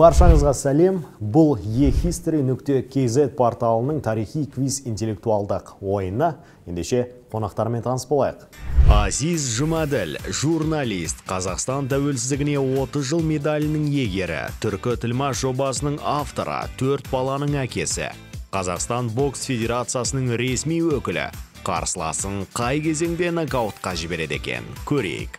баршаңызға сәлем. Бұл ehistory нүкте kz порталының тарихи квиз интеллектуалдық ойыны. Ендеше қонақтармен таныс болайық азиз жұмаділ журналист қазақстан тәуелсіздігіне 30 жыл медалінің егері түркі тілмаш жобасының авторы төрт баланың әкесі қазақстан бокс федерациясының ресми өкілі. Қарсыласын қай кезеңде нокаутқа жібереді екен? Көрейік.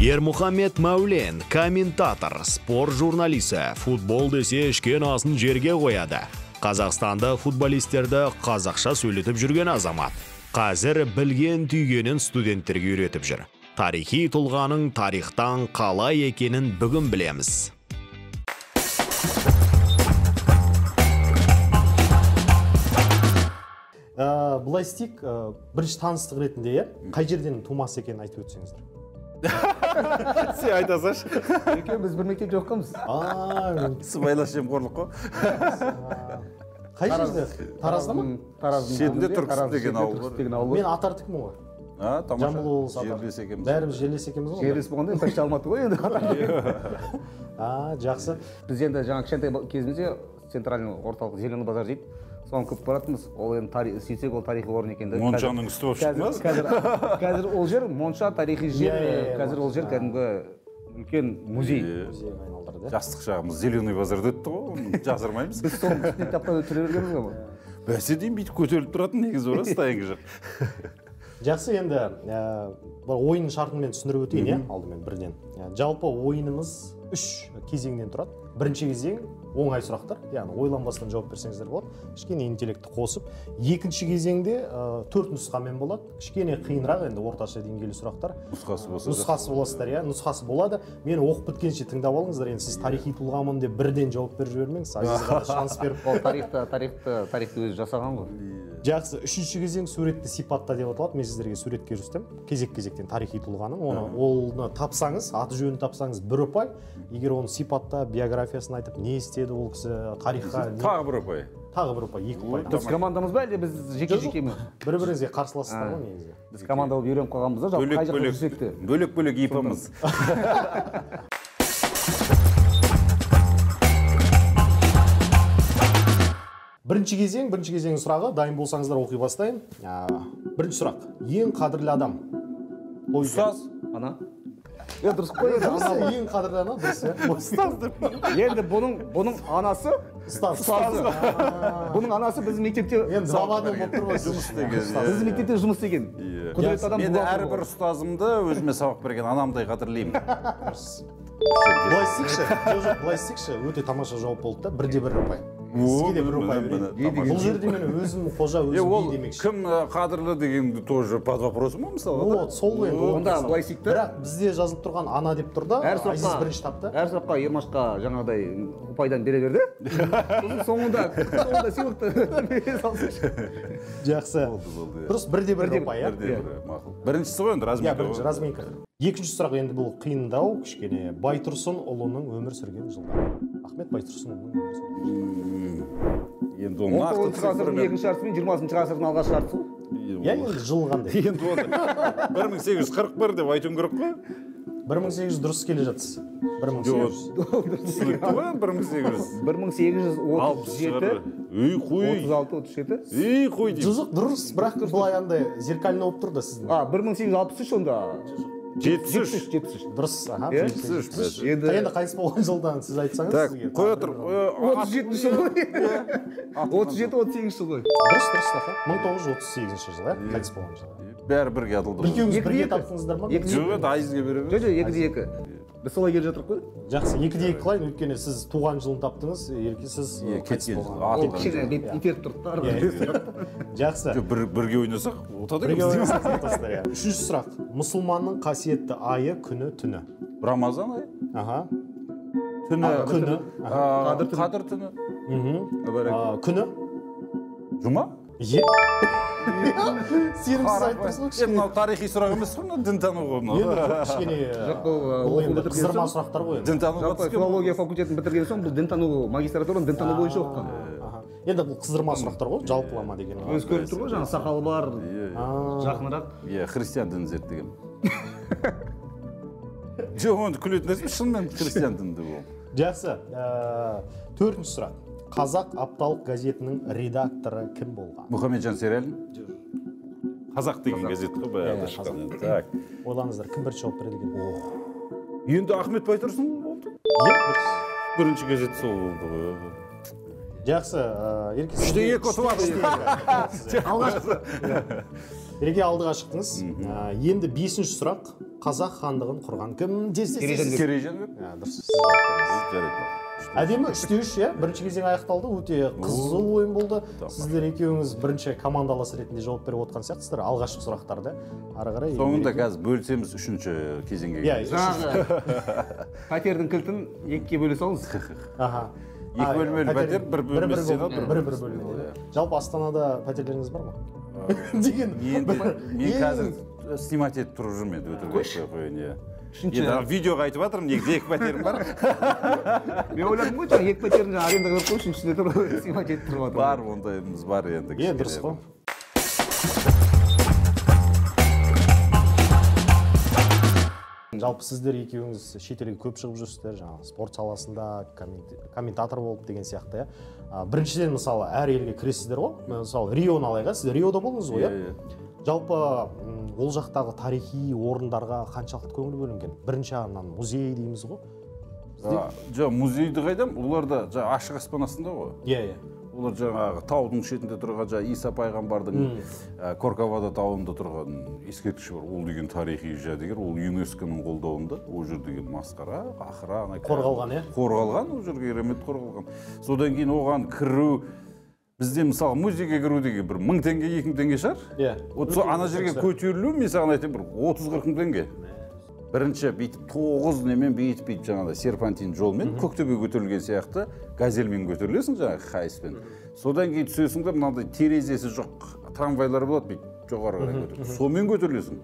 Ермұхаммед мәулен комментатор спорт журналисі футбол десе ішкен асын жерге қояды. Қазақстанда футболистерді қазақша сөйлетіп жүрген азамат. Қазір білген түйгенін студенттерге үйретіп жүр. Тарихи тұлғаның тарихтан қалай екенін бүгін білеміз. Ә, былай істейік ә, бірінші таныстық ретінде иә? Қай жерден тумасы екенін айтып өтсеңіздер? Сен айта салшы. Екеуміз біз бір мектепте оқығанбыз а сыбайлас жемқорлық қой. Қай жерде? Таразда ма? Тараздың шетінде түрксіб Тараз. деген ауыл бар. деген ауыл мен бар атартікмін ғой а тамаша. Жамбыл облысы жерлес екенбіз. Бәріміз жерлес екенбіз ғой жерлес болғанда енді почти алматы ғой енді. А жақсы. Біз енді жаңа кішкентай кезімізде центральный орталық зеленый базар дейді. Соған көп баратынбыз ол енді тарих сөйтсек ол тарихи орын екен да моншаның үсті болып шықты ма қазір қазір қазір ол жер монша тарихи жер Иә, иә, иә, қазір ол жер кәдімгі үлкен музей. Музейге айналдырды. иә жастық шағымыз зеленый базарда өтті ғой оны жасырмаймыз. Біз соны таптап өтіре бергенбіз ғой. Бәсе деймін бүйтіп көтеріліп тұратын негізі рас тайынғы жақ. Жақсы енді бір ойын шартын мен түсіндіріп өтейін иә алдымен бірден. Жалпы ойынымыз үш кезеңнен тұрады. Бірінші кезең оңай сұрақтар яғни ойланбастан жауап берсеңіздер болады. Кішкене интеллектті қосып екінші кезеңде ә, төрт нұсқамен болады. Кішкене қиынырақ енді орташа деңгейлі сұрақтар. Нұсқасы болса нұсқасы боласыздар иә нұсқасы болады. Мені оқып біткенше тыңдап алыңыздар енді сіз тарихи тұлғамын деп бірден жауап беріп жібермеңіз азизға шанс беріп. Ол тарихты тарихты тарихты өзі жасаған ғой. Жақсы үшінші кезең суретті сипатта деп аталады. Мен сіздерге суретке көрсетемін кезек кезектен тарихи тұлғаның. Оны оны тапсаңыз аты жөнін тапсаңыз бір ұпай. Егер оны сипатта биографиясын айтып не істеді ол кісі тарихқа тағы бір ұпай. тағы бір ұпай екі ұпай. Біз командамыз ба әлде біз жеке жеке ме? бір біріңізге қарсыласыздар ғой негізі біз команда болып үйреніп қалғанбыз да жалпы қай бөлек жақта бөлек. жүрсек те бөлек бөлек ипымыз. Бірінші кезең бірінші кезеңнің сұрағы. Дайын болсаңыздар оқи бастайын. А, бірінші сұрақ. Ең қадірлі адам. Ұстаз. ана. Е дұрыс қой енді ең қадірлі ана дұрыс иә ұстаз деп енді бұның бұның анасы ұстаз ұстазы бұның анасы біздің мектепте енді заводный болып тұр ғой жұмыс істеген біздің мектепте жұмыс істеген Иә. құдіретті адам енді бухгалтер әрбір ұстазымды өзіме сабақ берген анамдай қадірлеймін былай істейікші жоқ жоқ былай істейікші өте тамаша жауап болды да бірде бір ұпай сізге де бір ұпай берейін. Бұл жерде мен өзім қожа өзім ол би демекші. кім қадірлі дегенді тоже под вопросом ма мысалы да? вот сол ғой енді. Онда былай істейік та бірақ бізде жазылып тұрған ана деп тұр да әр сұраққа бірінші тапты. әр сұраққа ермашқа жаңағыдай ұпайдан бере берді. Сосын соңында соңында сыйлықты бере салсыншы. Жақсы. Болды, болды, иә. дұрыс бірде бір Бірде- ұпай иә. мақұл. Біріншісі ғой енді иә разминка бірінші ғой. разминка. Екінші сұрақ енді бұл қиындау кішкене байтұрсынұлының өмір сүрген жылдары. Ахмет байтұрсынұлының енді ол нақты тоғызыншы ғасырдың екінші жартысы мен жиырмасыншы ғасырдың алғашқы жартысы ғой. Иә енді жылы қандай? Енді оны бір мың сегіз жүз қырық бір деп айтуым керек қой. бір мың сегіз жүз дұрыс келе жатсыз. бір мың сегіз жүз. Түсінікті ғой бір мың сегіз жүз. бір мың сегіз жүз отыз жеті үй қой отыз алты отыз жеті. Үй қой деймін. Жоқ дұрыс бірақ былай андай зеркально болып тұр да сіздің. А бір мың сегіз жүз алпыс үш онда. Жетпіс үш. Жетпіс үш дұрыс аха Иә? жетпіс үш. енді енді қайтыс болған жылдан сіз айтсаңыз так қоя тұр отыз жетінші жыл ғой. Отыз жеті отыз сегізінші жыл ғой. Дұрыс дұрыс аха. Мың тоғыз жүз отыз сегізінші жылы иә қайтыс болған жылы. Бәрі бірге атылды ғой. Екеуіңіз Екі бірге екі. таптыңыздар ма? Жоқ енді айызге бере бер жоқ жоқ екі де екі. Біз солай келе жатырмық қой. Жақсы екіде екі қылайын өйткені сіз туған жылын таптыңыз ерке сіз Иә, қайтыс итеріп тұрды да ары қарай. жақсы. Жоқ бірге ойнасақ ұтады иә. үшінші сұрақ. Мұсылманның қасиетті айы күні түні. Рамазан айы. Аха. Түні. Күні. Қадір түні. қадір түні. Мхм А, күні? Жұма? Е сенімсіз айтып тұрсыз ғой мынау тарихи сұрақ емес қой мынау дінтану ғой мынау. Кішкене Жоқ, бұл, енді бітірген қыздырма соң- сұрақтар ғой енді. Дінтануға жалпы филология факультетін бітірген соң бұл дінтану магистратураны дінтану бойынша оқыған. Аха. енді бұл қыздырма сұрақтар ғой жалпылама деген. Өзі көрініп тұр ғой жаңағы сақалы бар жақынырақ. Иә христиан дінін зерттеген. Жоқ оны күлетін нәрсе шынымен христиан дінінде ол. Жақсы. Ә, төртінші сұрақ. Қазақ апталық газетінің редакторы кім болған? Мұхамеджан сералин қазақ деген газет қой Иә, баяғыда иә, шыққан так. Ойлаңыздар кім бірінші жауап береді екен? Енді ахмет байтұрсынұлы болды. Иә, бірінші. газет сол болды ғой. Жақсы ә, ереке үште сізге- екі ұтып алдық ереке алдыға шықтыңыз. Ә, енді бесінші сұрақ. Қазақ хандығын құрған кім десе Керейжан керейжан бе Ә, дұрыс. Әдемі үште үш иә? Бірінші кезең аяқталды. Өте қызу ойын болды. Сіздер екеуіңіз бірінші командалас ретінде жауап беріп отқан сияқтысыздар. Алғашқы сұрақтарды ары қарай соңында қазір бөлісеміз үшінші кезеңге иә келеміз. жаңағы пәтердің кілтін екіге бөле салыңыз. Аха. Екі бөлмелі пәтер, бір бір бөлмесі бір бір бір бөлмелі. жалпы астанада пәтерлеріңіз бар ма? Деген. Мен қазір снимать етіп тұрып жүрмін енді өтірік айтпай ақ қояйын иә. Үшінші- видеоға айтып жатырмын негізі екі пәтерім бар? Мен ойладым ғой жаңағы екі пәтерін жаңағы арендаға беріп қойып үшіншісіне тұрып снимать етіп тұрып жатыр бар ондайымыз бар енді иә дұрыс қой жалпы сіздер екеуіңіз шетелге көп шығып жүрсіздер жаңағы спорт саласында коммент- комментатор болып деген сияқты иә. Біріншіден мысалы әр елге кіресіздер ғой. Мысалы рионы алайық иә сіз риода болдыңыз ғой иә. Жалпы ол жақтағы тарихи орындарға қаншалықты көңіл бөлінген? Бірінші жағынан музей дейміз ғой. Жоқ музейді қайдам? Олар да жаңағы ашық аспан астында ғой? Иә иә. Олар жаңағы таудың шетінде тұрған жаңағы иса пайғамбардың корковада тауында тұрған ескерткіші бар. Ол деген тарихи жәдігер ол юнеско-ның қолдауында ол жер деген масқара охрана Қорғалған, иә? қорғалған ол жер керемет қорғалған. Содан кейін оған кіру бізде мысалы музейге кіру деген бір мың теңге екі мың теңге шығар. Иә. вот сол ана жерге көтерілу мен саған айтайын бір отыз қырық мың теңге. Бірінші бүйтіп тоғыз немен бүйтіп бүйтіп жаңағыдай серпантин жолмен көктөбе көтерілген сияқты газельмен көтерілесің жаңағы хайспен. Содан кейін түсесің да мынандай терезесі жоқ трамвайлар болады бүйтіп жоғары қарай көтеріліп сонымен көтерілесің.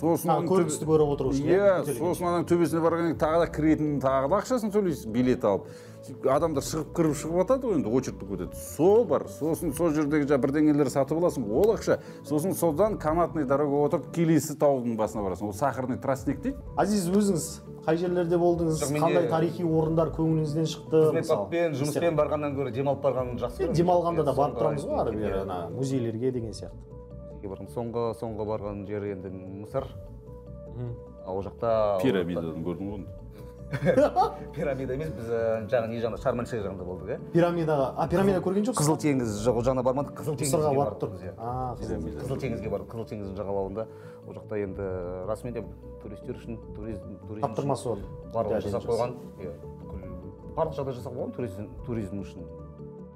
Сосын көріністі көріп отыру үшін, иә, иә? Сосын ананың төбесіне барғаннан кейін тағы да кіретін тағы да ақшасын төлейсің билет алып. Адамдар шығып кіріп шығып жатады ғой енді очередь өтеді сол бар сосын сол жердегі жаңағы бірдеңелер сатып аласың ол ақша. Сосын содан канатный дорога отырып келесі таудың басына барасың. Ол сахарный тростник дейді. Азиз өзіңіз қай жерлерде болдыңыз? Қандай тарихи орындар көңіліңізден шықты? қызмет баппен жұмыспен барғаннан гөрі демалып барғанын жақсы көремін демалғанда да барып тұрамыз ғой ары бері ана музейлерге деген сияқты. Соңғы соңғы барған жер енді мысыр. А ол жақта пирамидадан көрдің ғой. пирамида емес біз ә, жаңағы не жағында шарм жағында болдық иә? Пирамидаға. А пирамида көрген жоқсыз? қызыл теңіз жоқ ол жағына бармадық қызыл теңізге барып бардық біз иә. қызыл теңізге бардық қызыл теңіздің жағалауында ол жақта енді расымен де туристер үшін туризм туризм таптырмасы бар. барлығын жасап қойған иә. Барлық жағдай жасап қойған туризм туризм үшін.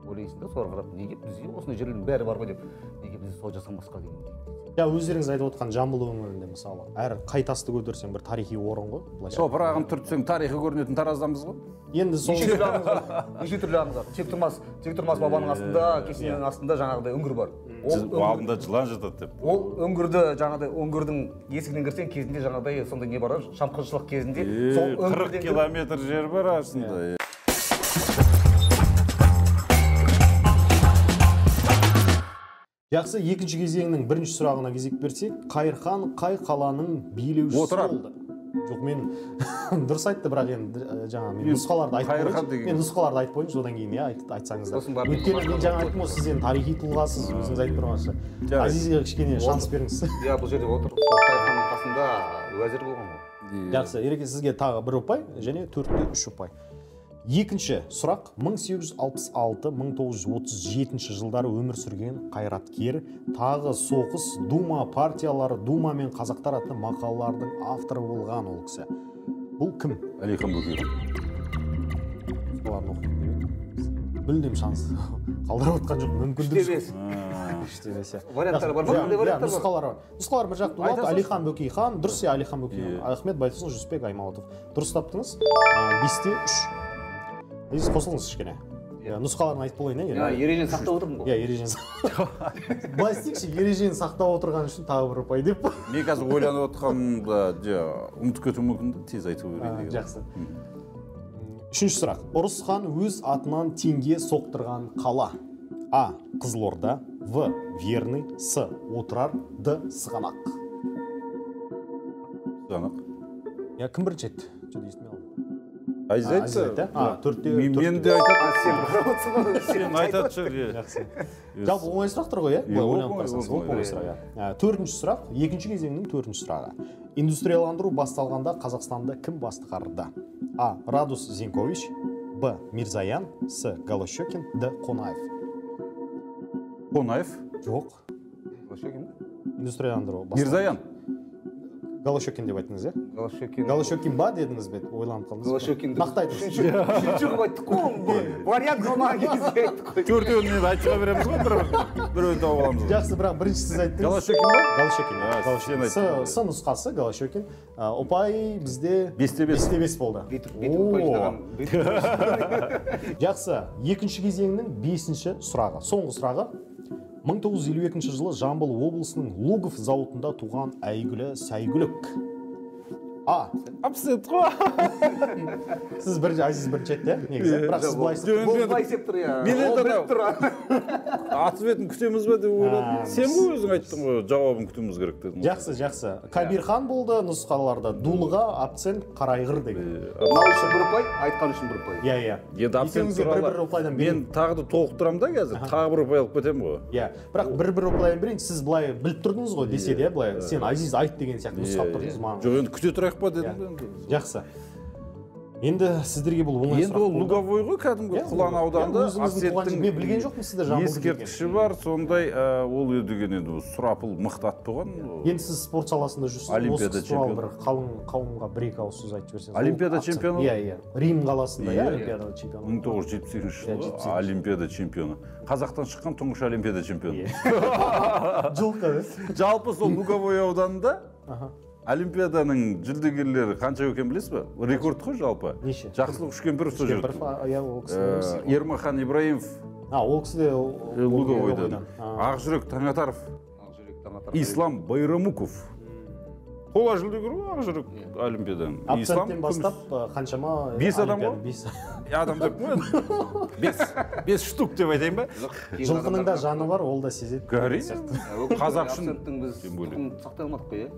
Ойлайсың да соларға қарап неге бізде осындай жерлердің бәрі бар ғой деп неге біз сол жасамасқа деген. Иә өздеріңіз айтып отқан жамбыл өңірінде мысалы әр қай тасты көтерсең бір тарихи орын ғой былайша топырағын түртсең тарихы көрінетін тараздамыз ғой. Енді сол неше түрлі аңыз бар? Неше түрлі аңыз бар? Тек тұрмас тек тұрмас бабаның астында кесененің астында жаңағыдай үңгір бар. Алдында жылан жатады деп. Ол үңгірді жаңағыдай үңгірдің есігінен кірсең кезінде жаңағыдай сондай не бар ғой шапқыншылық кезінде сол қырық километр жер бар арасында жақсы екінші кезеңнің бірінші сұрағына кезек берсек қайырхан қай қаланың билеушісі Отырар. болды? Жоқ мен дұрыс айтты бірақ енді ә, жаңа мен нұсқаларды айтып Қайырхан деген- мен нұсқаларды айтып қояйыншы одан кейін иә айт- айтсаңыздар. Өйткені мен жаңа айттым ғой сіз енді тарихи тұлғасыз өзіңіз айтып тұрғанша. Азизге кішкене шанс беріңіз. Иә бұл жерде отыр. Қайырханның қасында уәзір болған ғой. Жақсы ереке сізге тағы бір ұпай және төртте үш ұпай. Екінші сұрақ. 1866-1937 жылдары өмір сүрген қайраткер. Тағы соғыс дума партиялары дума мен қазақтар атты мақалалардың авторы болған ол кісі. Бұл кім? Әлихан бөкейхан. Соларын оқиын деп едім. мүлдем шанс қалдырып отқан жоқ мүмкіндік. Варианттары бар ма? Қандай варианттар бар? нұсқалар бар. Нұсқалар бір жақты болады әлихан бөкейхан. Дұрыс иә әлихан бөкейхан. Ахмет байтұрсын жүсіпбек аймауытов. Дұрыс таптыңыз. Бесте үш. Азиз қосылыңыз кішкене. Иә. Нұсқаларын айтып болайын иә ережені сақтап отырмын ғой. Иә ережені былай істейікші ережені сақтап отырған үшін тағы бір ұпай деп. Мен қазір ойланып отқанымда жа, ұмытып кетуім мүмкін да тез айтып А, берейін деген жақсы. Үшінші сұрақ. Ұрыс хан өз атынан теңге соқтырған қала. А. Қызылорда. В. Верный. С. Отырар. Д. Сығанақ. Сығанақ. иә кім бірінші еді что-то естімей қалдым азиз А, айтса мен де айтады а сен айтатын шығар иә жақсы жалпы оңай сұрақтар ғой иә былай ойланып оңай, қарасаңыз сұрақ иә А, төртінші сұрақ екінші кезеңнің төртінші сұрағы. Индустрияландыру басталғанда қазақстанды кім басқарды а. Радус зенкович б. Мирзаян с. Голощекин д. Қонаев қонаев жоқ. Голощекин индустрияландыру мирзаян. Голощекин деп айттыңыз иә? Голощекин голощекин ба дедіңіз бе? Ойланып қалдыңыз голощекин нақты айтыңыз. Үшінші үшінші қылып айттық қой оны вариант қалмаған кезде айттық қой. Төртеуін айтыға береміз ғой бір біреуін тауып аламыз ғой жақсы бірақ бірінші сіз айттыңыз. Голощекин ба? Голощекин голощекин. С- с нұсқасы голощекин ұпай бізде Бесте бес. бесте бес болды жақсы. Екінші кезеңнің бесінші сұрағы соңғы сұрағы. 1952 жылы жамбыл облысының лугов зауытында туған әйгілі сәйгүлік а абсент қой сіз бірінші азиз бірінші айтты иә негізі. Бірақ сіз былай былай істеп тұр иә Мен енді біліп анау- тұр аты бетін күтеміз ба деп ойладым сен ғой өзің айттың ғой жауабын күтуіміз керек дедің жақсы жақсы. Кабирхан болды нұсқаларда. Дулыға абсент қарайғыр деген. мынау үшін бір ұпай айтқан үшін бір ұпай. Иә иә. Енді бір бір туралы. ұпайдан мен тағы да толықтырамын да қазір. Тағы бір ұпай алып кетемін ғой. Иә. Бірақ бір бір ұпайдан берейін. Сіз былай біліп тұрдыңыз ғой десе де былай. Сен азиз айт деген сияқты нұсқап тұрдыңыз маған. Жоқ енді күте тұрайық па дедім Иә. ғой енді. Жақсы. Енді сіздерге бұл оңай енді ол луговой ғой кәдімгі Иә, құлан иә, ауданында жер- мен білген жоқпын сізді жамбылдық ескерткіші бар сондай ә, ол деген енді сұрапыл мықты ат болған енді сіз спорт саласында жүрсіз. Олимпиада туралы чемпионы. бір қалың қауымға бір екі ауыз сөз айтып жіберсеңіз Олимпиада чемпионы? иә иә. Рим қаласында иә Иә, олимпиада чемпионы. мың тоғыз жүз жетпіс екінші Иә, жылы 78. олимпиада чемпионы. Қазақтан шыққан тұңғыш олимпиада чемпионы. Иә. жылқы. Жалпы сол луговой ауданында. Олимпиаданың жүлдегерлері қанша екенін білесіз ба рекорд қой жалпы. Неше? жақсылық үшкемпіров сол жерде иә ол кісі Ә, ермахан ибраимов. А ол кісі де э, луговойдан ақжүрек таңатаров. Ислам байрамуков. Қола жүлдегер ғой ақжүрек олимпиаданың. Ислам бастап ә, қаншама Бес адам ғой? бес. Адам деп қой енді. Бес бес штук деп айтайын ба? Жылқының да жаны бар ол да сезеді. Әрине қазақ үшін біз тем более. тұқымын сақтай алмадық қой иә.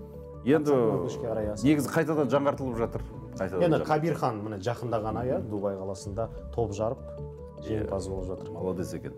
Енді қарай негізі қайтадан жаңартылып жатыр. Қайтадан енді жаңа- кабирхан міне жақында ғана иә дубай қаласында топ жарып жеңімпаз болып жатыр. Молодец екен.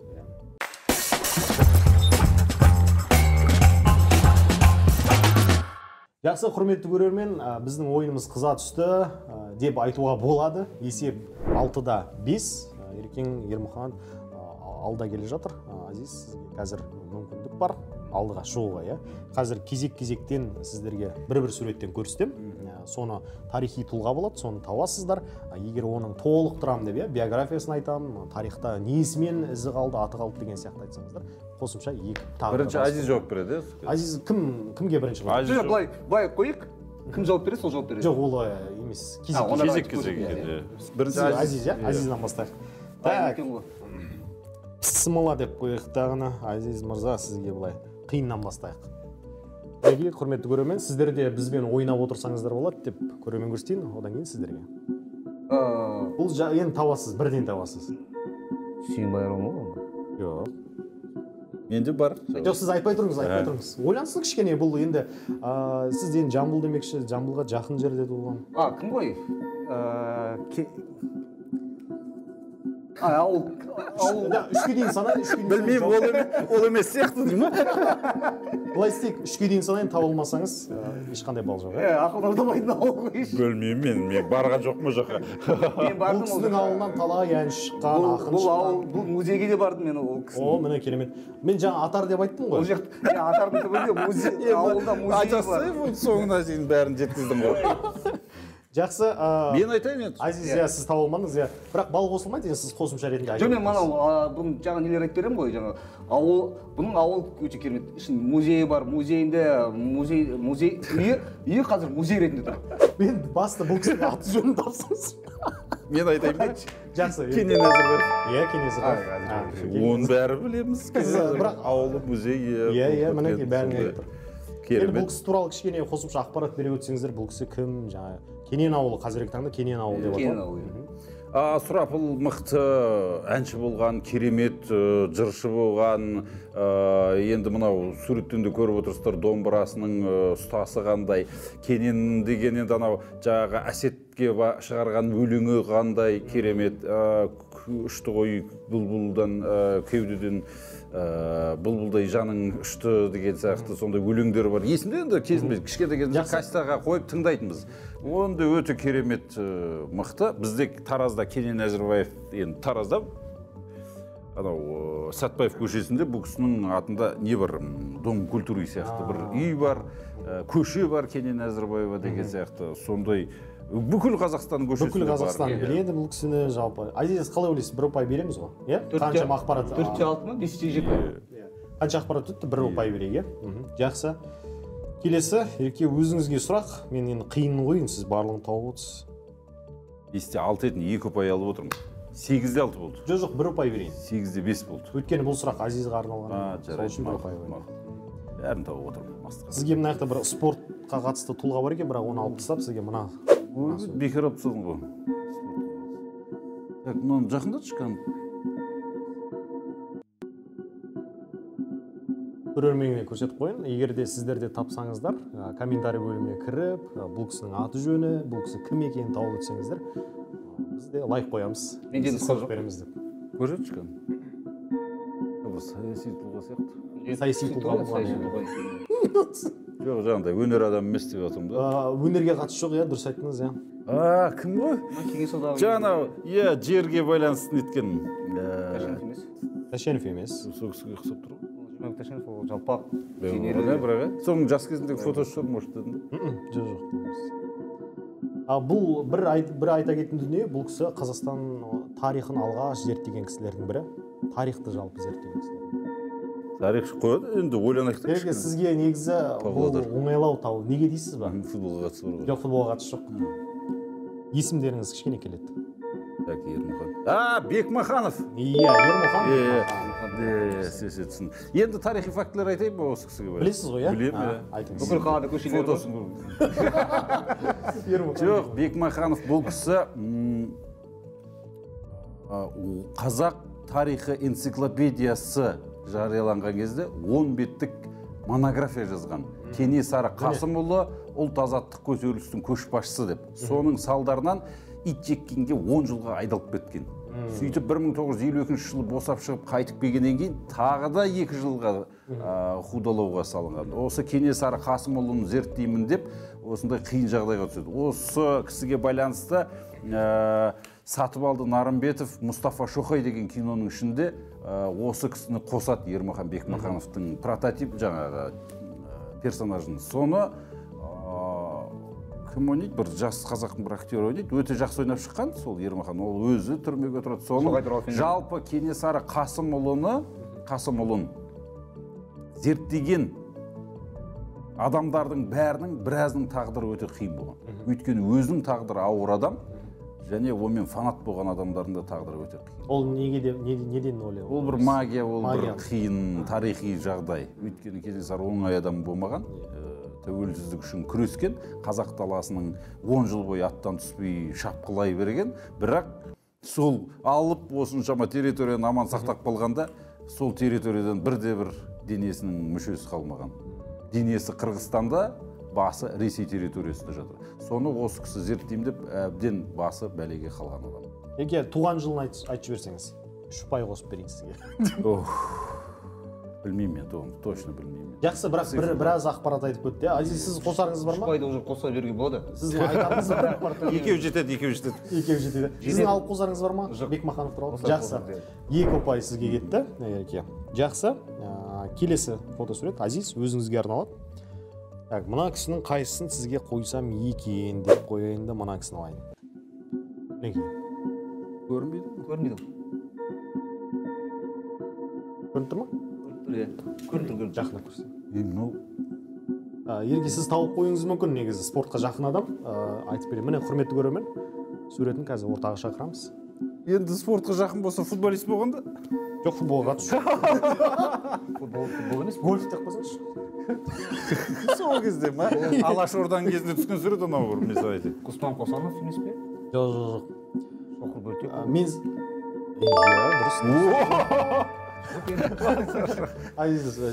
Жақсы құрметті көрермен ә, біздің ойынымыз қыза түсті ә, деп айтуға болады. Есеп алтыда бес. Ә, еркең ермұхан ә, алда келе жатыр. Ә, азиз сізге қазір мүмкіндік бар. Алдыға шығуға иә. Қазір кезек кезектен сіздерге бір бір суреттен көрсетемін Ә, соны тарихи тұлға болады соны табасыздар. Егер оның толықтырамын деп иә биографиясын айтамын тарихта несімен ізі қалды аты қалды деген сияқты айтсаңыздар қосымша екі тағы бір бірінші азиз жауап береді иә азиз кім кімге бірінші жоқ былай былай қояйық кім жауап береді сол жауап береді. Жоқ олай емес. Кезек кезек иә. Бірінші азиз иә азизден бастайық. Так. пысымыла деп қояйық тағыны азиз мырза сізге былай қиыннан бастайық. Мінекей құрметті көрермен сіздер де бізбен ойнап отырсаңыздар болады деп көрермен көрсетейін одан кейін сіздерге. Бұл жа- енді табасыз бірден табасыз сүйінбай ғой жоқ. Менде бар. Жоқ сіз айтпай тұрыңыз айтпай тұрыңыз. Ойлансын кішкене бұл енді ә, сіз енді жамбыл демекші жамбылға жақын жерде туылған. А кім ғой? Ауыл ауыл Да, үшке дейін дейін білмеймін ол емес ол емес сияқты деймін ғой. Былай істейік үшке дейін санайын таба алмасаңыз ешқандай балл жоқ иә е ақылдамайтын ауыл ғой білмеймін мен мен барған жоқпын ол жаққа. Мен бардым ол кісінің ауылынан талай әнші шыққан ақын бұл ауыл бұл музейге де бардым мен ол кісінің. О міне керемет. Мен жаңа атар деп айттым ол ғой жақ мен атардың түбінде музей ауылда музей бар. ол соңына дейін бәрін жеткіздім ғой. жақсы ә, мен айтайын енді. Азиз иә. сіз таба алмадыңыз иә. Бірақ балл қосылмайды енді сіз қосымша ретінде жоқ мен мынау а, бұның жаңа нелер айтып беремін ғой жаңа ауыл бұның ауыл өте керемет. Ішінде музейі бар музейінде музей музей үйі үйі қазір музей ретінде тұр. Мен басты бұл кісінің аты жөнін тапсаңыз мен айтайын ба? Жақсы. Иә. кенен әзірбаев. Иә кенесары А, А, оны бәрі білеміз. Бірақ- ауылы музейі иә иә мінекей бәрін айтып тұр. Енді бұл керемет кісі туралы кішкене қосымша ақпарат бере өтсеңіздер бұл кісі кім? Жаңағы кенен ауылы қазіргі таңда кенен ауылы деп Кенен ауылы, Мхм. а сұрапыл мықты әнші болған керемет жыршы болған э, енді мынау суреттен де көріп отырсыздар домбырасының ұстасы қандай кенен деген енді анау жаңағы әсетке ба- шығарған өлеңі қандай керемет э, ұшты ғой бұлбұлдан э, кеудеден э, бұлбұлдай жаның ұшты деген сияқты сондай өлеңдер бар. Есімде енді кезінде кішкентай кезімізде кассетаға қойып тыңдайтынбыз. Онда өте керемет э, мықты. Бізде таразда кенен әзірбаев енді таразда анау сәтбаев көшесінде бұл кісінің атында не бар? Дом культуры сияқты бір үй бар көше бар кенен әзірбаева деген сияқты сондай бүкіл қазақстан көшесінде бүкіл қазақстан бар. біледі бұл кісіні жалпы. Азиз қалай ойлайсыз? бір ұпай береміз ғой. Иә? Қаншама ақпарат төртте алты ма бесте жеті қанша ақпарат өтті бір ұпай берейік иә? Жақсы. Келесі ереке өзіңізге сұрақ. Мен енді қиын ғой енді сіз барлығын тауып отырсыз. Бесте алты еді екі ұпай алып отырмын. Сегізде алты болды. Жоқ жоқ бір ұпай берейін. Сегізде бес болды. Өйткені бұл сұрақ азизға арналған. Сол үшін бір ұпай бәрін тауып отырмын мастық сізге мына жақта бір спортқа қатысты тұлға бар екен бірақ оны алып тастап сізге мына Ой, бекер алып тастадың ғой так мынаны жақындатшы кәдімгі көрерменге көрсетіп қояйын. Егер де сіздер де тапсаңыздар ә, комментарий бөліміне кіріп ә, бұл кісінің аты жөні бұл кісі кім екенін тауып өтсеңіздер ә, біз де лайк қоямыз. Менде Сіз нұсқа сыйлық жоқ. береміз деп. Көрсетші кәдімгі бір саяси тұлға сияқты. Саяси тұлға. жоқ жаңағыдай өнер адамы емес деп жатырмын да өнерге қатысы жоқ иә дұрыс айттыңыз иә а кім ғой кеңес одағы жаңа иә жерге байланысты неткен тәшенов емес сол кісіге ұқсап тұр ғой ташенов ол жалпақ Иә, бірақ иә. соның жас кезіндегі фотосы шығар может дедім да жоқ жоқ а бұл бір, айт, бір айта кететін дүние бұл кісі қазақстан тарихын алғаш зерттеген кісілердің бірі тарихты жалпы зерттеген кісілер тарихшы қояды енді ойланайық та Ереке, сізге негізі бұл Павлодар. оңайлау тау неге дейсіз ба? Футболға қатысы бар ғой. Жоқ футболға қатысы жоқ. Есімдеріңіз кішкене келеді. Так ермұхан. А бекмаханов! Иә ермұхан. Енді тарихи фактілер айтайын ба осы кісіге білесіз ғой иә? Білемін иә. айтыңыз. Бүкіл қалада көшелер бар. фотосын жоқ бекмаханов бұл кісі қазақ тарихы энциклопедиясы жарияланған кезде 10 беттік монография жазған. Кенесары қасымұлы ұлт азаттық көтерілістің көшбасшысы деп. Соның салдарынан ит жеккенге 10 жылға айдалып кеткен. Сөйтіп 1952 жылы босап шығып қайтып келгеннен кейін тағы да екі жылға а, худалауға салынған. Осы кенесары қасымұлын зерттеймін деп осындай қиын жағдайға түседі. Осы кісіге байланысты ә, сатыбалды нарымбетов мұстафа шоқай деген киноның ішінде ә, осы кісіні қосады ермахан бекмахановтың прототип жаңағы ә, персонажын соны. Ә, кім ойнайды? Бір жас қазақтың бір актер ойнайды. Өте жақсы ойнап шыққан сол ермахан. Ол өзі түрмеге тұрады фильм. жалпы кенесары қасымұлыны қасымұлын зерттеген адамдардың бәрінің біразының тағдыры өте қиын болған. Өйткені өзінің тағдыры ауыр адам. Және онымен фанат болған адамдардың да тағдыры өте қиын ол неге де не- неден ойлайды ол бір магия ол Магия. бір қиын тарихи жағдай. Өйткені кенесары оңай адам болмаған Э, тәуелсіздік үшін күрескен қазақ даласының он жыл бойы аттан түспей шапқылай берген. Бірақ сол алып осыншама территорияны аман сақтап қалғанда сол территориядан бірде бір денесінің мүшесі қалмаған. Денесі қырғызстанда басы ресей территориясында жатыр. Соны осы кісі зерттеймін деп әбден басы бәлеге қалған адам. Еке туған жылын айт- айтып жіберсеңіз үш ұпай қосып берейін сізге. Ох, білмеймін мен оны точно білмеймін жақсы бірақ бір, біраз ақпарат айтып кетті иә. Азиз сіз қосарыңыз бар ма? Ұпайды уже қоса беруге болады. Сіз айтарыңыз бар екеуі жетеді екеуі жетеді. Екеуі жетеді. Сіздің алып қосарыңыз бар ма? Жоқ. бекмаханов туралы. Жақсы. екі ұпай сізге кетті. Ереке жақсы. Ә, келесі фотосурет. Азиз өзіңізге арналады. Так мына кісінің қайсысын сізге қойсам екен деп қояйын да мына кісіні алайын. Мінекей көрінбейді ме? көрінбейді көрініп тұр ма иә. Көрініп тұр көрініп тұр жақындап көрсетейін е мынау ереке сіз тауып қоюыңыз мүмкін негізі спортқа жақын адам. Ә, айтып берейін міне құрметті көрермен суретін қазір ортаға шақырамыз. Енді спортқа жақын болса футболист болғанда? Жоқ футболға қатысы жоқ футбол футбол емес гольф деп қойсаңызшы сол кезде ма алаш орданың кезінде түскен сурет анау бір мен саған айтайын құспан қосанов емес пе жоқ жоқ жоқ шоқыр бөлтек мен иә дұрыс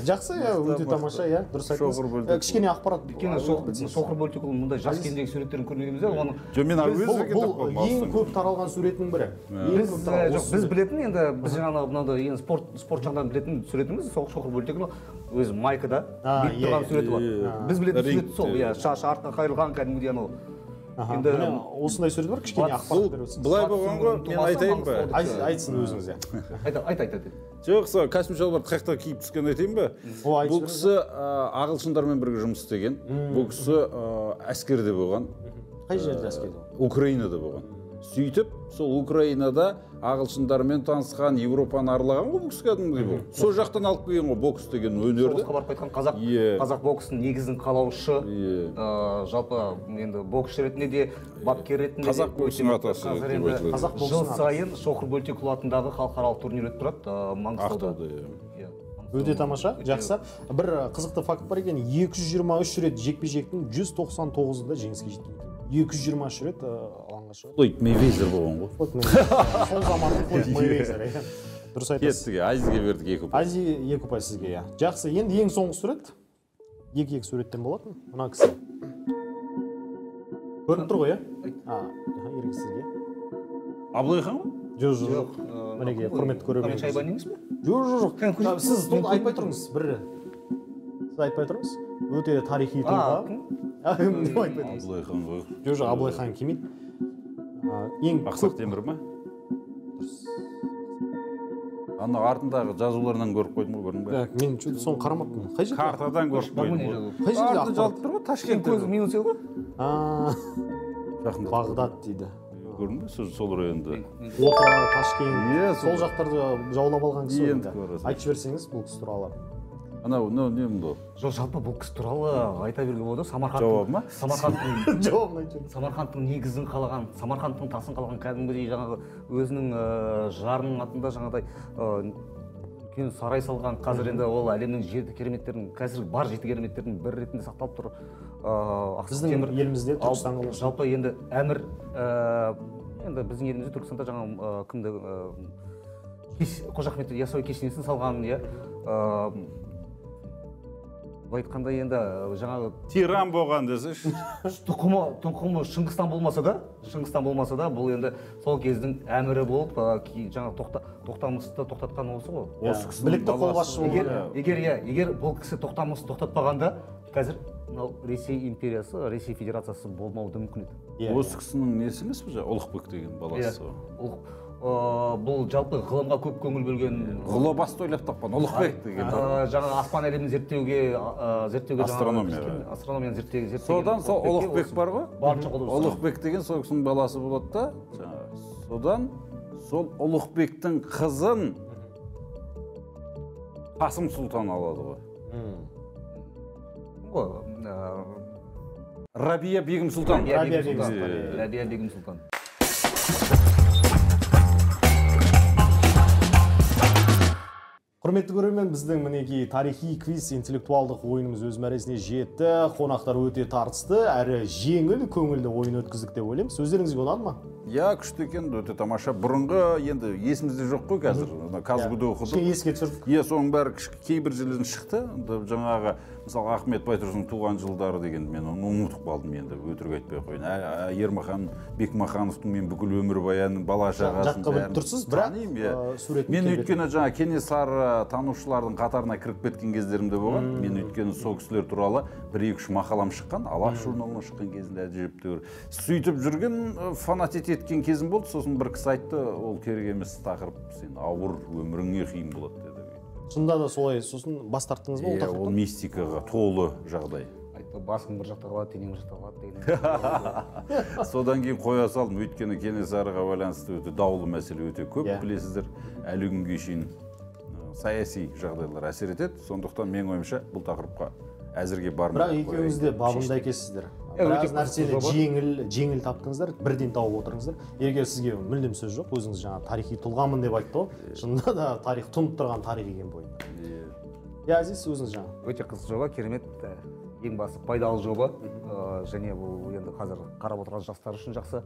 жақсы иә өте тамаша иә дұрыс айттыңыз бөлтек Э, кішкене ақпарат өйткені соқыр бөлтек ол мұндай жас кезіндегі суреттерін көрмегенбіз де оны жоқ мен бұл, ең көп таралған суретінің бірі. Ең біз көп ә, жоқ біз білетін енді біз жаңағы мынандай енді спорт спорт жағынан білетін суретіміз сол шоқыр өзі майкада бүйтіп иә, тұрған иә, суреті бар. иә. біз білетін сурет сол иә шашы артқа қайырылған кәдімгідей анау енді осындай сурет бар кішкене ақпарат беріп өтсеңіз былай болған ғой мен айтайын ба Айт- айтсын өзіңіз иә айт айт айт жоқ сол костюм шалбар қаяқта киіп түскен айтайын ба? Бұл кісі ә, ағылшындармен бірге жұмыс істеген. Бұл кісі ә, әскерде болған. Қай жерде әскерде? Украинада болған. Сөйтіп сол украинада ағылшындармен танысқан европаны аралаған ғой бұл кісі кәдімгідей бұл. Сол жақтан алып келген ғой бокс деген өнерді. соғысқа барып қайтқан қазақ Иә. қазақ боксының негізін қалаушы Иә. ә, жалпы енді боксшы ретінде де бапкер ретінде де Қазақ боксының атасы. Қазақ жыл сайын шоқыр бөлтекұлы атындағы халықаралық турнир өтіп тұрады ә, маңғыстауда. Ақтауда иә Иә, өте тамаша жақсы. Бір ы, қызықты факт бар екен 223 рет жекпе жектің 199-ында жеңіске жеткен екен 223 рет ы, алаңға шығады флойд мейвезер болған ғой. Сол заманның Флойд Мейвезер иә. Дұрыс айтасыз. Кеттік азизге бердік екі ұпай. Ази екі ұпай сізге иә. Жақсы енді ең соңғы сурет. Екі екі суреттен болатын. Мына кісі. Көрініп тұр ғой иә? Ерік сізге. Абылайхан ғой жоқ жоқ жоқ жоқ. мінекей құрметті көрермен шайбани емес пе? Жоқ жоқ жоқ. Сіз айтпай тұрыңыз бір сіз айтпай тұрыңыз. Өте тарихи тұлға. деп айтпай тұрыңыз. Абылайхан ғой. Жоқ жоқ абылайхан келмейді. А, ең ақсақ темір ма? Ана артындағы жазуларынан көріп қойдым ғой көрдің ба Так, мен чуть соны қарамаппын. Қай жерде? Картадан көріп қойдым қай жерде ақпарат? жазылып тұр ғой ташкентте көзі минус еді ғой бағдат дейді. Көрдің ба сол сол районда отыра ташкент. Иә, сол жақтарды жаулап алған кісі ғой енді. айтып жіберсеңіз бұл кісі туралы. Анау мынау не бұл жоқ жалпы бұл кісі туралы айта беруге болады самарқанд Жауабы ма? самарқандтың жауабын айтып жіберіңіз самарқандтың негізін қалаған самарқандтың тасын қалаған кәдімгідей жаңағы өзінің жарының атында жаңағыдай үлкен сарай салған қазір енді ол әлемнің жеті кереметтерінің қазір бар жеті кереметтердің бірі ретінде сақталып тұр біздің темір. елімізде түркістан қаласы жалпы енді әмір енді біздің елімізде түркістанда жаңағы ә, кімді қожа ахмет яссауи кесенесін салған иә. Былай айтқанда енді жаңағы тиран болған десеңші тұқымы тұқымы шыңғыстан болмаса да шыңғыстан болмаса да бұл енді сол кездің әмірі болып ки- жаңағы тоқта, тоқтамысты тоқтатқан осы ғой. Осы кісінің білікті қолбасшы болған. егер Иә. егер иә егер бұл кісі тоқтамысты тоқтатпағанда қазір мынау ресей империясы ресей федерациясы болмауы да мүмкін еді. Иә, осы кісінің несі емес пе жаңағы ұлықбек деген баласы ғой. Ол ә, бұл жалпы ғылымға көп көңіл бөлген ғұлабасты ойлап тапқан ұлықбек деген жаңағы аспан әлемін зерттеуге зерттеуге Астрономия. астрономияны зерттеген содан сол ұлықбек бар ғой. барынша ұлықбек деген сол кісінің баласы болады да. Жаңағы содан сол ұлықбектің қызын қасым сұлтан алады ғой. Рабия бегім сұлтан. Рабия бегім сұлтан. Құрметті көрермен біздің мінекей тарихи квиз интеллектуалдық ойынымыз өз мәресіне жетті. Қонақтар өте тартысты. Әрі жеңіл көңілді ойын өткіздік деп ойлаймын. Өздеріңізге ұнады ма? Иә күшті екен өте тамаша. Бұрынғы енді есімізде жоқ қой қазір. Ана казгуде оқыдық. Кішкене еске түсірдік. Иә соның бәрі кейбір жерлерден шықты. Жаңағы мысалы ахмет байтұрсынның туған жылдары деген мен оны ұмытып қалдым енді өтірік айтпай ақ қояйын. Ермахан бекмахановтың мен бүкіл өмірбаянын бала шағасын жатқа біліп тұрсыз, бірақ, танимын, иә. суретін мен өйткені жаңа кенесары танушылардың қатарына кіріп кеткен кездерім де болған мен өйткені сол кісілер туралы бір екі үш мақалам шыққан алаш журналына шыққан кезінде әжептәуір сөйтіп жүрген фанатеть еткен кезім болды. Сосын бір кісі айтты ол керек емес тақырып сен ауыр өміріңе қиын болады шынында да солай сосын бас тарттыңыз ба ол иә ол мистикаға толы жағдай. Басың бір жақта қалады денең бір жақта қалады деген содан кейін қоя салдым. Өйткені кенесарыға байланысты өте даулы мәселе өте көп Иә. білесіздер. Әлі күнге шейін саяси жағдайлар әсер етеді. Сондықтан менің ойымша бұл тақырыпқа әзірге бармай бірақ екеуіңіз де бабында екенсіздер. Біраз нәрсені жеңіл жеңіл таптыңыздар бірден тауып отырыңыздар. Егер сізге мүлдем сөз жоқ өзіңіз жаңа тарихи тұлғамын деп айтты ғой шынында да тарих тұнып тұрған тарих екен бойында. Иә әзиз өзіңіз жаңа. Өте қызық жоба керемет ең басты пайдалы жоба. Және бұл енді қазір қарап отырған жастар үшін жақсы.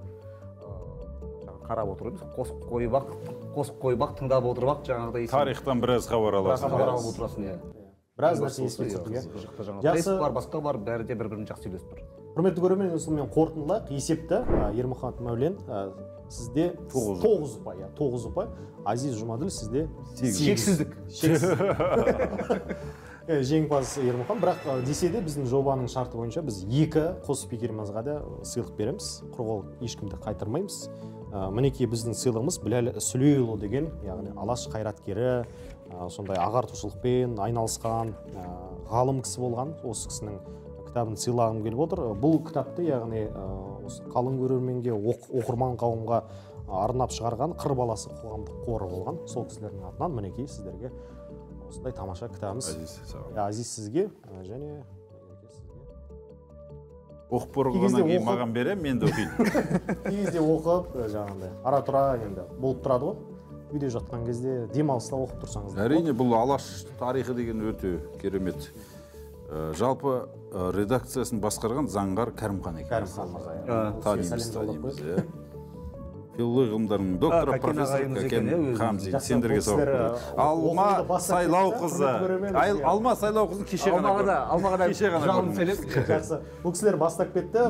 Жаңағы қарап отырып емес қосып қойып ақ қосып қойып ақ тыңдап отырып ақ жаңағыдай тарихтан біраз хабар аласың хабар алып отырасың иә. Біраз нәрсе бастысы, еске иә, жаңағы Жақсы. бар басқа бар бәрі де бір бірін жақсы үйлесіп тұр. Құрметті көрермен осымен қорытындылайық. Есепті ермұхан мәулен сізде Тоғыз. ұпай. иә тоғыз ұпай. Азиз жұмаділ сізде шексіздік. Жеңімпаз ермұхан бірақ десе де біздің жобаның шарты бойынша біз екі қос спикерімізға да сыйлық береміз. Құр қол ешкімді қайтармаймыз. Ә, мінекей біздің сыйлығымыз біләл сүлейұлы деген яғни алаш қайраткері сондай ағартушылықпен айналысқан ә, ғалым кісі болған осы кісінің кітабын сыйлағым келіп отыр. Бұл кітапты яғни ә, осы қалың көрерменге оқ- оқырман қауымға арнап шығарған қыр баласы қоғамдық қоры болған. Сол кісілердің атынан мінекей сіздерге осындай тамаша кітабымыз. Саған. Иә, Азиз сізге ә, және оқып болғаннан кейін маған берем мен де оқимын. Кей кезде оқып ә, жаңағындай ара тұра енді болып тұрады ғой. Үйде жатқан кезде демалыста оқып тұрсаңыз әрине бұл алаш тарихы деген өте керемет. Ә, жалпы ә, редакциясын басқарған заңғар кәрімхан екен. Кәрімхан мырза иә. Сізге танимыз танимыз иә. Филология ғылымдарының докторы профессор кәкен иә, өзіміз. хамзи Жақсы, сендерге сауап ә, алма оқуды бастап сайлау кетті, қызы құрметті көрермен, Ай- бізге. алма сайлау қызын кеше ғана алмаға да көрдім. алмаға да кеше ғана жалын жақсы. Бұл кісілер бастап кетті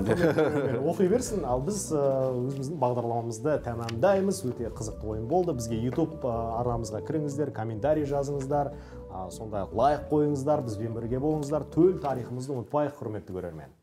оқи берсін. Ал біз ә, өзіміздің бағдарламамызды тәмамдаймыз. Өте қызықты ойын болды. Бізге ютуб ә, арнамызға кіріңіздер комментарий жазыңыздар. Сондай лайк қойыңыздар бізбен бірге болыңыздар. Төл тарихымызды ұмытпайық құрметті көрермен.